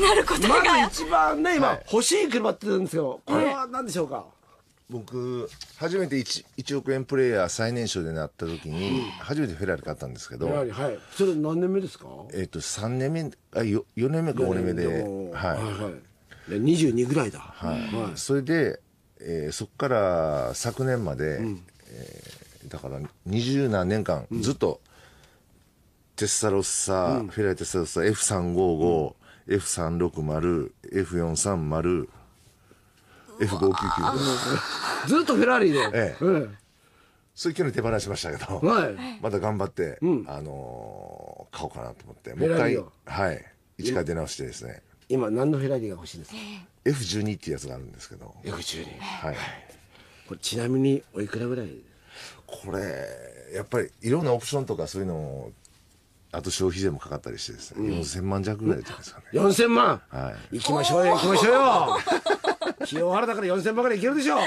なることまがず一番ね今、はい。欲しい車って言うんですけどこれは何でしょうか、僕初めて 1, 1億円プレイヤー最年少でなった時に、初めてフェラーリ買ったんですけど、やはりはい。それ何年目ですか？えっ、と3年目あよ4年目か5年目。で、もはい、はいはい。で22ぐらいだ。はい。はい。それで、えーそこから昨年まで、えーだから二十何年間ずっと、テッサロッサ、フェラーリテッサロッサ F355、F360、F430、F599 ずっとフェラーリで、ええ。えそれ去年手放しましたけど、えはい。まだ頑張って、あのー買おうかなと思ってもう一回フェラーリを。はい。一から出直してですね。今何のフェラーリが欲しいんですか？F12 っていうやつがあるんですけど、F12 はい。これちなみにおいくらぐらい？これやっぱりいろんなオプションとかそういうのもあと消費税もかかったりしてですね、4000万弱ぐらいじゃないですかね。4000万、は行きましょうよ行きましょうよ。清原だから4000万ぐらいいけるでしょ行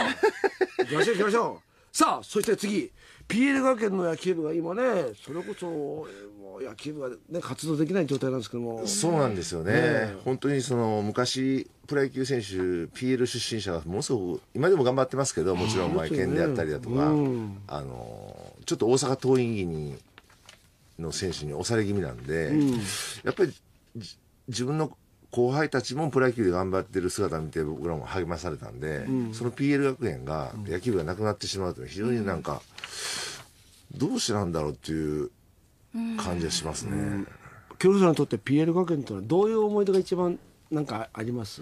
きましょう行きましょう。さあそして次。PL 学園の野球部が今ねそれこそもう野球部が、ね、活動できない状態なんですけども。そうなんですよね、本当にその昔プロ野球選手 PL 出身者がものすごく今でも頑張ってますけどもちろん前県であったりだとか、あのちょっと大阪桐蔭気味の選手に押され気味なんで、やっぱりじ自分の後輩たちもプロ野球で頑張ってる姿を見て僕らも励まされたんで、その PL 学園が野球部がなくなってしまうというのは非常になんか、どうしてなんだろうっていう感じがしますね。清原さんにとって PL 学園というのはどういう思い出が一番なんかあります？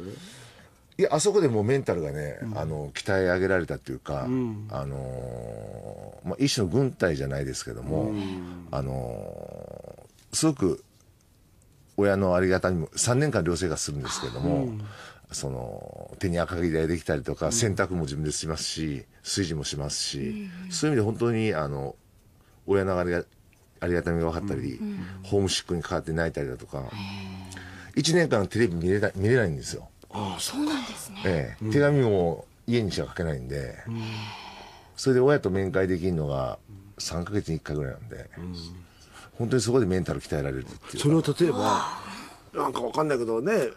いやあそこでもうメンタルがね、あの鍛え上げられたっていうか、あのーまあ、一種の軍隊じゃないですけども、あのーすごく親のありがたみも3年間寮生活するんですけども、その手に赤木台できたりとか、洗濯も自分でしますし炊事もしますし、そういう意味で本当にあの親のありがありがたみが分かったり、ホームシックにかかって泣いたりだとか、1年間テレビ見れない見れないんですよ。そうなんですね。ええ、手紙も家にしか書けないんで、それで親と面会できるのが3ヶ月に1回ぐらいなんで、本当にそこでメンタル鍛えられるっていうそれを例えばなんかわかんないけどね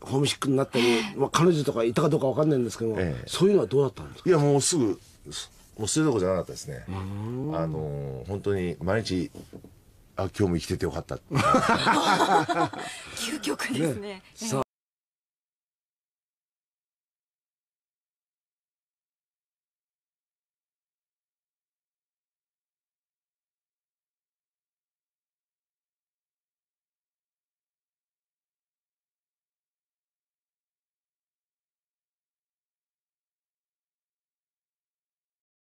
ホームシックになったり、まあ、彼女とかいたかどうかわかんないんですけども、ええ。そういうのはどうだったんですか？いやもうすぐもうそういうとこじゃなかったですね。あの本当に毎日あ今日も生きててよかったって。究極ですね。さあ